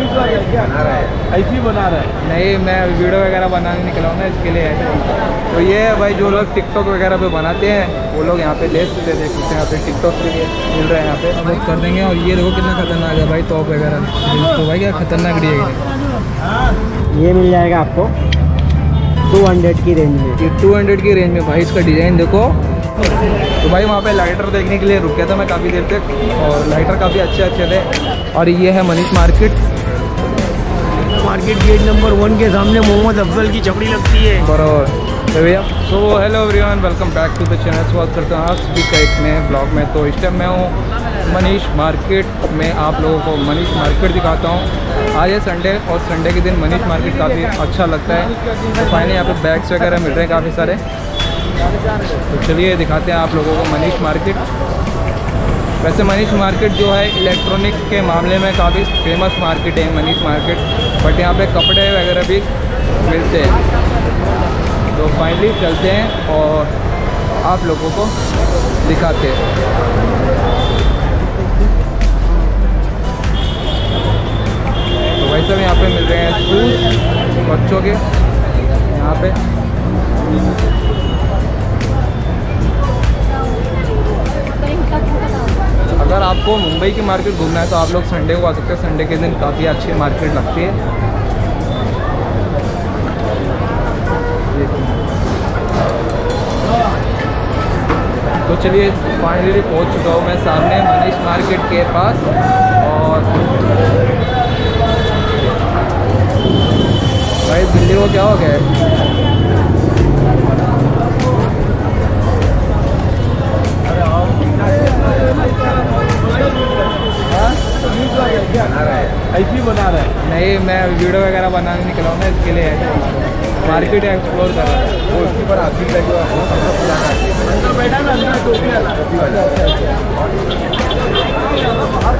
ऐसी बना रहा है। नहीं मैं वीडियो वगैरह बनाने निकला हूँ ना इसके लिए तो ये है भाई जो लोग टिकटॉक वगैरह पे बनाते हैं वो लोग यहाँ पे ले सकते देख सकते हैं यहाँ पे टिकटॉक के लिए मिल रहा है यहाँ पे। बुक कर देंगे और ये देखो कितना खतरनाक है भाई टॉप वगैरह। तो भाई क्या खतरनाक डिज़ाइन ये? मिल जाएगा आपको 200 की रेंज में। ये 200 की रेंज में भाई इसका डिज़ाइन देखो। तो भाई वहाँ पे लाइटर देखने के लिए रुक गया था मैं काफ़ी देर तक और लाइटर काफ़ी अच्छे अच्छे थे। और ये है Manish market market gate number one के सामने मोहम्मद अफजल की छपड़ी लगती है। बराबर। तो भैया so hello everyone welcome back to the channel स्वागत करता हूँ आप सभी का एक नए ब्लॉग में। तो इस टाइम मैं हूँ मनीष मार्केट में। आप लोगों को मनीष मार्केट दिखाता हूँ। आज है संडे और संडे के दिन मनीष मार्केट काफ़ी अच्छा लगता है। तो फाइनली यहाँ पे बैग्स वगैरह मिल रहे हैं काफ़ी सारे। तो चलिए दिखाते हैं आप लोगों को मनीष मार्केट वैसे मनीष मार्केट जो है इलेक्ट्रॉनिक के मामले में काफ़ी फ़ेमस मार्केट है मनीष मार्केट बट यहाँ पे कपड़े वगैरह भी मिलते हैं। तो फाइनली चलते हैं और आप लोगों को दिखाते हैं। तो वैसे भी यहाँ पे मिल रहे हैं शूज़, बच्चों के, यहाँ पे। अगर आपको मुंबई की मार्केट घूमना है तो आप लोग संडे को आ सकते हैं। संडे के दिन काफ़ी अच्छी मार्केट लगती है। तो चलिए फाइनली पहुँच चुका हूँ मैं सामने मनीष मार्केट के पास और भाई बिल्ली को क्या हो गया? है बनाने निकला हूँ ना इसके लिए। मार्केट एक्सप्लोर कर रहा हूँ। वो उसके ऊपर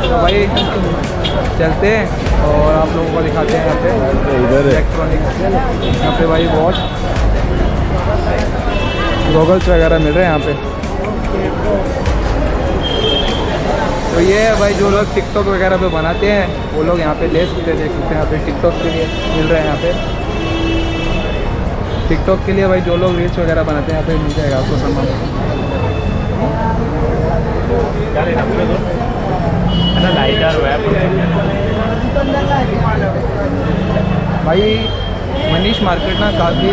तो भाई चलते हैं और आप लोगों को दिखाते हैं यहाँ पे। इधर इलेक्ट्रॉनिक्स यहाँ पे भाई वॉच गॉगल्स वगैरह मिल रहे हैं यहाँ पे। तो ये है भाई जो लोग टिकटॉक वगैरह पे बनाते हैं, वो लोग यहाँ पे ले सकते हैं, देख सकते हैं, यहाँ पे टिकटॉक के लिए मिल रहे हैं यहाँ पे। टिकटॉक के लिए भाई जो लोग रील्स वगैरह बनाते हैं, यहाँ पे मिल जाएगा आपको सामान। भाई मनीष मार्केट ना काफ़ी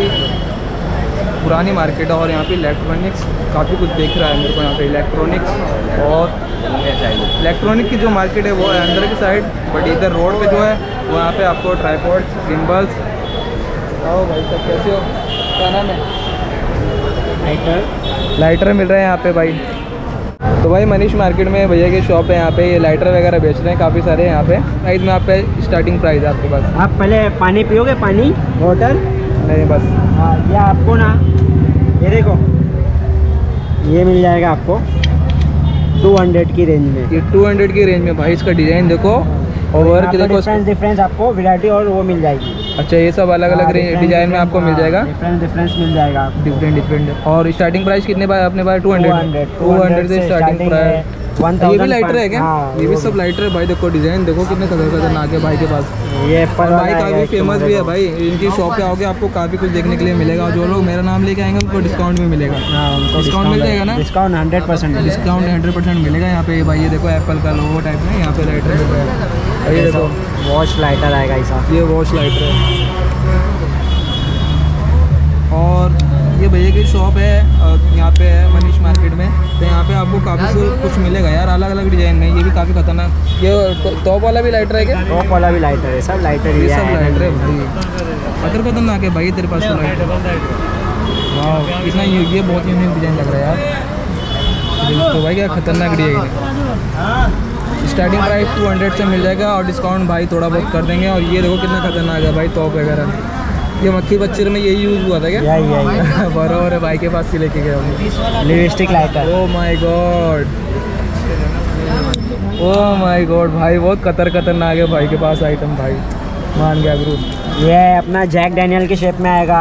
पुरानी मार्केट है और यहाँ पे इलेक्ट्रॉनिक्स काफ़ी कुछ देख रहा है मेरे को यहाँ पे इलेक्ट्रॉनिक्स और इलेक्ट्रॉनिक की जो मार्केट है वो है अंदर की साइड बट इधर रोड पे जो है वहाँ पे आपको ट्राईपोर्ड गिम्बल्स आओ भाई सब कैसे हो? क्या नाम है? लाइटर लाइटर मिल रहे हैं यहाँ पे भाई। तो भाई मनीष मार्केट में भैया की शॉप है यहाँ पे ये लाइटर वगैरह बेच रहे हैं काफ़ी सारे यहाँ पे। प्राइस में आप पे स्टार्टिंग प्राइस है आपके पास। आप पहले पानी पियोगे पानी वाटर नहीं बस। हाँ ये आपको ना ये देखो ये मिल जाएगा आपको। 200 की रेंज में। ये 200 की रेंज में भाई इसका डिज़ाइन देखो और वर्क देखो डिफरेंस डिफरेंस आपको वैरायटी और वो मिल जाएगी। अच्छा ये सब अलग अलग डिज़ाइन में आपको मिल जाएगा? डिफरेंस डिफरेंस मिल जाएगा डिफरेंट डिफरेंट और स्टार्टिंग प्राइस कितने बार अपने पास टू हंड्रेड। टू हंड्रेड से स्टार्टिंग प्राइस ये भी लाइटर है क्या? हाँ, ये भी सब लाइटर है भाई देखो डिज़ाइन देखो कितने कलर खतरनाक है भाई के पास। ये और भाई काफ़ी फ़ेमस भी है भाई इनकी शॉप पे आओगे आपको काफ़ी कुछ देखने के लिए मिलेगा और जो लोग मेरा नाम लेके आएँगे उनको डिस्काउंट भी मिलेगा। हाँ डिस्काउंट मिल जाएगा ना? Discount hundred percent discount hundred percent मिलेगा यहाँ पे भाई ये देखो एप्पल का लोगो टाइप में यहाँ पे लाइटर है। ये देखो वॉच लाइटर आएगा ऐसा ये वॉच लाइटर है। और ये भैया की शॉप है कुछ मिलेगा यार अलग अलग डिज़ाइन में ये भी काफ़ी खतरनाक। ये टॉप वाला भी लाइटर है क्या? टॉप वाला भी लाइटर है सब लाइटर ही ये सब लाइटर है भाई। खतर खतरनाक है भाई तेरे पास तो लाइटर वाह इतना ये बहुत यूनिक डिज़ाइन लग रहा है यार। तो भाई क्या खतरनाक डिज़ाइन है। स्टार्टिंग प्राइस टू हंड्रेड से मिल जाएगा और डिस्काउंट भाई थोड़ा बहुत कर देंगे और ये देखो कितना खतरनाक है भाई टॉप वगैरह। ये मक्खी बच्चर में यही यूज़ हुआ था क्या? बराबर है भाई के पास से लेके गया lipstick lighter oh my God oh my God भाई बहुत खतर खतरनाक है भाई के पास आइटम भाई। मान गया ग्रुप ये अपना जैक डैनियल के शेप में आएगा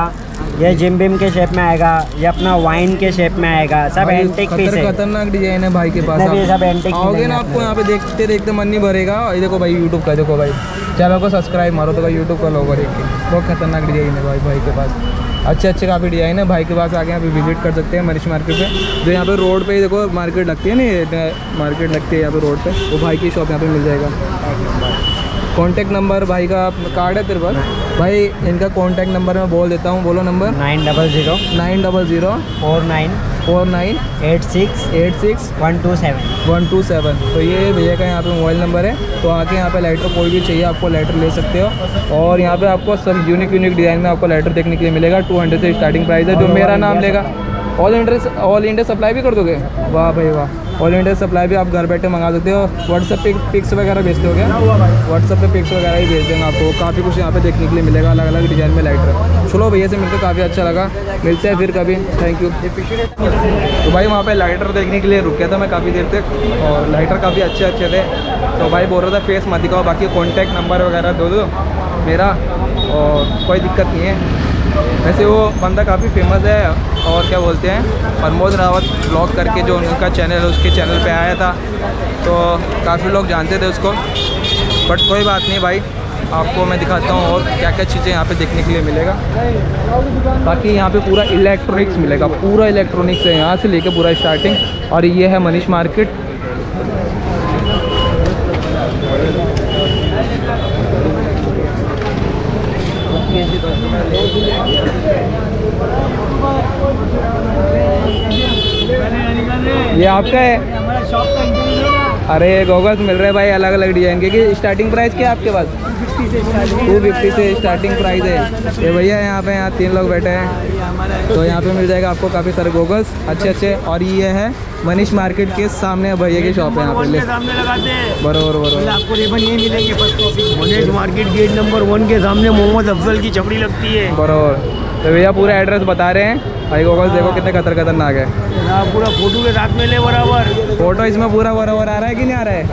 ये जिम बिम के शेप में आएगा ये अपना वाइन के शेप में आएगा सब एंटिक पीस है। खतरनाक डिज़ाइन है भाई के पास आप- सब एंटिक आओगे ना आपको यहाँ पे देखते देखते मन नहीं भरेगा। ये देखो भाई यूट्यूब का देखो भाई। चैनल को सब्सक्राइब मारो तो भाई यूट्यूब का लोगो देख के। बहुत खतरनाक डिज़ाइन है भाई भाई के पास। अच्छे अच्छे काफ़ी डिज़ाइन है भाई के पास आके यहाँ पे विज़िट कर सकते हैं मरीश मार्केट पे। जो यहाँ पे रोड पे ही देखो मार्केट लगती है ना ये मार्केट लगती है यहाँ पे रोड पे। वो भाई की शॉप यहाँ पे मिल जाएगा। कॉन्टैक्ट नंबर भाई का कार्ड है तेरे पास? भाई इनका कॉन्टैक्ट नंबर मैं बोल देता हूँ बोलो number nine double zero. Nine double zero. Four nine. Four nine eight six eight six one two seven. One two seven. तो ये भैया का यहाँ पे मोबाइल नंबर है। तो आके यहाँ पे लाइटर कोई भी चाहिए आपको लाइटर ले सकते हो। और यहाँ पे आपको सब यूनिक यूनिक डिज़ाइन में आपको लाइटर देखने के लिए मिलेगा। टू हंड्रेड से स्टार्टिंग प्राइस है जो मेरा नाम लेगा। All India all India supply भी कर दोगे? वाह भाई वाह। ऑल इंडिया सप्लाई भी आप घर बैठे मंगा सकते हो। व्हाट्सएप पे पिक्स वगैरह भेजते हो क्या? व्हाट्सएप पे पिक्स वगैरह ही भेज देंगे आपको। काफ़ी कुछ यहाँ पे देखने के लिए मिलेगा अलग अलग डिज़ाइन में लाइटर चलो भैया से मिलकर काफ़ी अच्छा लगा। मिलते हैं फिर कभी। थैंक यू तो भाई वहाँ पे लाइटर देखने के लिए रुक गया था मैं काफ़ी देर तक। और लाइटर काफ़ी अच्छे अच्छे थे। तो भाई बोल रहा था फेस मत दिखाओ, बाकी कॉन्टैक्ट नंबर वगैरह दो दो मेरा। और कोई दिक्कत नहीं है। वैसे वो बंदा काफ़ी फ़ेमस है और क्या बोलते हैं प्रमोद रावत ब्लॉग करके जो उनका चैनल है, उसके चैनल पे आया था। तो काफ़ी लोग जानते थे उसको। बट कोई बात नहीं भाई, आपको मैं दिखाता हूँ और क्या क्या चीज़ें यहाँ पे देखने के लिए मिलेगा। बाकी यहाँ पे पूरा इलेक्ट्रॉनिक्स मिलेगा। पूरा इलेक्ट्रॉनिक्स है, यहाँ से लेके पूरा स्टार्टिंग और ये है मनीष मार्केट ये आपका है? हमारा शॉप का अरे गोगल्स मिल रहे हैं भाई अलग अलग डिज़ाइन के। कि स्टार्टिंग प्राइस क्या है आपके पास? टू फिफ्टी से स्टार्टिंग प्राइस है। ये भैया यहाँ पे यहाँ तीन लोग बैठे हैं। तो यहाँ पे मिल जाएगा आपको काफ़ी सारे गोगल्स अच्छे अच्छे और ये है मनीष मार्केट के सामने भैया की शॉप है यहाँ पे ले। सामने लगाते हैं। बरोबर बरोबर। आपको रेबन ये मिलेंगे Manish market gate number one के सामने मोहम्मद अफजल की छपड़ी लगती है। बरोबर। तो भैया पूरा एड्रेस बता रहे हैं। भाई गोगल्स देखो कितने खतर खतरनाक है। आप पूरा फ़ोटो के साथ में ले बराबर। फ़ोटो इसमें पूरा बराबर आ रहा है कि नहीं आ रहा है?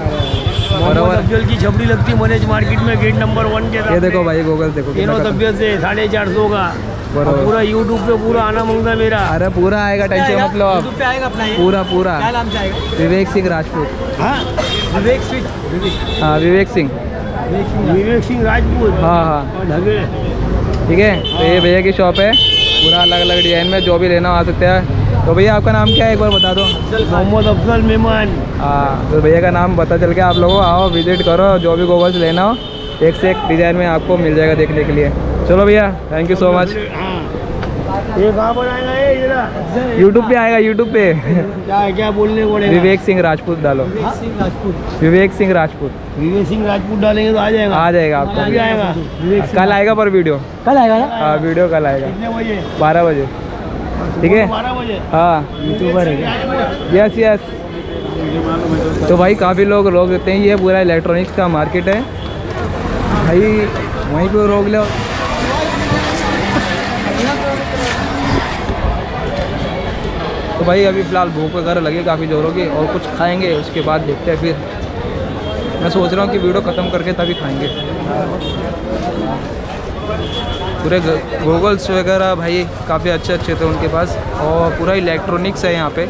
बराबर। अफजल की छपड़ी लगती है मनेश मार्केट में गेट नंबर वन के ये देखो भाई गोगल्स देखो तीनों तबियत से साढ़े चार सौ का। पूरा यूट्यूब पे पूरा आना मंगता मेरा। अरे पूरा आएगा टेंशन मतलब आप। आएगा अपना पूरा पूरा। क्या नाम से विवेक सिंह राजपूत। हाँ? विवेक स्वीट हाँ विवेक सिंह। विवेक सिंह राजपूत। हाँ हाँ। ठीक है तो ये भैया की शॉप है। पूरा अलग अलग डिज़ाइन में जो भी लेना आ सकते हैं। तो भैया आपका नाम क्या है? एक बार बता दो। मोहम्मद अफजल मेहमान। हाँ तो भैया का नाम पता चल के आप लोगों आओ विज़िट करो जो भी गोगल्स लेना हो एक से एक डिज़ाइन में आपको मिल जाएगा देखने के लिए। चलो भैया थैंक यू सो मच ये कहाँ बनाएगा ये? यूट्यूब पे आएगा यूट्यूब पे. क्या क्या बोलने को पड़ेगा विवेक सिंह राजपूत डालो. सिंह राजपूत। विवेक सिंह राजपूत. विवेक सिंह राजपूत डालेंगे तो आ जाएगा। आ जाएगा आपका आएगा विवेक कल आएगा पर वीडियो कल आएगा ना? हाँ वीडियो कल आएगा। कितने बजे? बारह बजे। ठीक है? हाँ। यूट्यूबर है। यस यस तो भाई काफ़ी लोग रोक देते हैं ये पूरा इलेक्ट्रॉनिक्स का मार्केट है। भाई वहीं पे रोक लो। तो भाई अभी फ़िलहाल भूख वगैरह लगी काफ़ी जोरों की और कुछ खाएँगे उसके बाद देखते हैं फिर। मैं सोच रहा हूँ कि वीडियो ख़त्म करके तभी खाएँगे। पूरे गूगल्स वगैरह भाई काफ़ी अच्छे अच्छे थे उनके पास और पूरा इलेक्ट्रॉनिक्स है यहाँ पे।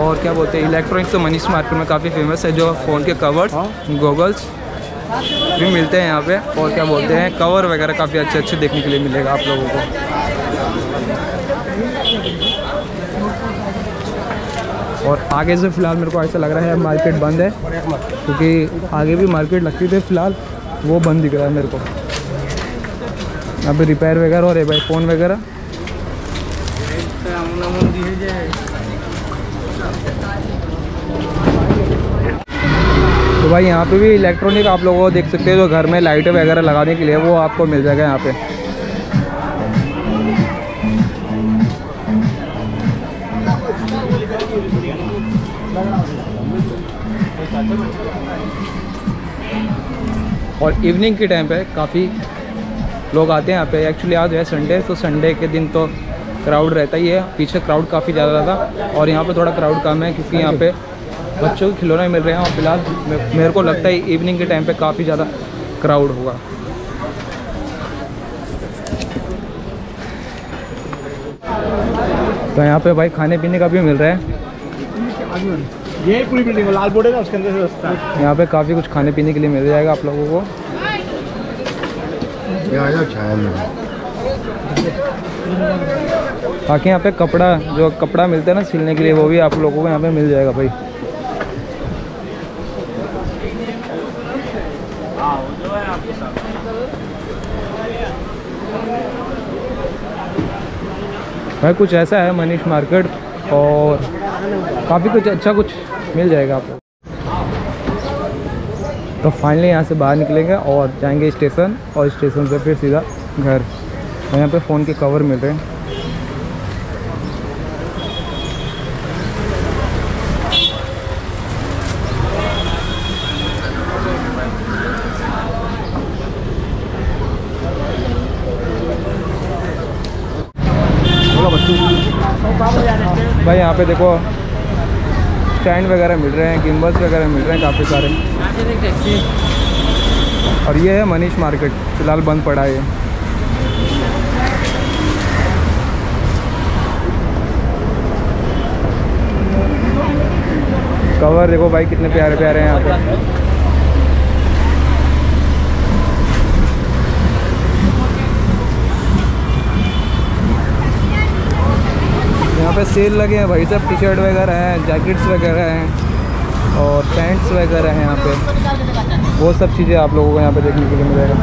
और क्या बोलते हैं इलेक्ट्रॉनिक्स तो मनीष मार्केट में काफ़ी फ़ेमस है जो फ़ोन के कवर्स गूगल्स भी मिलते हैं यहाँ पे। और क्या बोलते हैं कवर वगैरह काफ़ी अच्छे अच्छे देखने के लिए मिलेगा आप लोगों को। और आगे से फ़िलहाल मेरे को ऐसा लग रहा है मार्केट बंद है, क्योंकि आगे भी मार्केट लगती थी फ़िलहाल, वो बंद दिख रहा है मेरे को। पे रिपेयर वगैरह हो भाई फ़ोन वगैरह? तो भाई यहाँ पे भी इलेक्ट्रॉनिक आप लोगों को देख सकते हो, जो घर में लाइटें वगैरह लगाने के लिए वो आपको मिल जाएगा यहाँ पे। और इवनिंग के टाइम पे काफ़ी लोग आते हैं यहाँ पे। एक्चुअली आज है संडे तो संडे के दिन तो क्राउड रहता ही है। पीछे क्राउड काफ़ी ज़्यादा था और यहाँ पे थोड़ा क्राउड कम है क्योंकि यहाँ पे बच्चों के खिलौने मिल रहे हैं और फ़िलहाल मेरे को लगता है इवनिंग के टाइम पे काफ़ी ज़्यादा क्राउड होगा तो यहाँ पे भाई खाने पीने का भी मिल रहा है। ये पूरी बिल्डिंग लाल बोर्ड है ना उसके अंदर से रास्ता है। यहाँ पे काफ़ी कुछ खाने पीने के लिए मिल जाएगा आप लोगों को। बाकी यहाँ पे कपड़ा जो कपड़ा मिलता है ना सिलने के लिए वो भी आप लोगों को यहाँ पे मिल जाएगा भाई। भाई कुछ ऐसा है मनीष मार्केट और काफ़ी कुछ अच्छा कुछ मिल जाएगा आपको। तो फाइनली यहाँ से बाहर निकलेंगे और जाएँगे स्टेशन और स्टेशन से फिर सीधा घर। और यहाँ पे फ़ोन के कवर मिल रहे हैं। भाई यहाँ पे देखो स्टैंड वगैरह मिल रहे हैं गिम्बल्स वगैरह मिल रहे हैं काफ़ी सारे। और ये है मनीष मार्केट, फ़िलहाल बंद पड़ा है ये। कवर देखो भाई, कितने प्यारे प्यारे हैं यहाँ पे यहाँ पे। सेल लगे हैं भाई सब टी शर्ट वगैरह हैं जैकेट्स वगैरह हैं और पैंट्स वगैरह हैं यहाँ पे। वो सब चीज़ें आप लोगों को यहाँ पे देखने के लिए मिलेगा।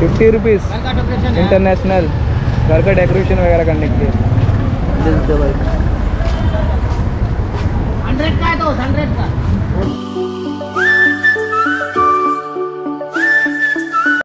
फिफ्टी रुपीज़ इंटरनेशनल घर का डेकोरेशन वगैरह करने के लिए। भाई हंड्रेड का है तो हंड्रेड का।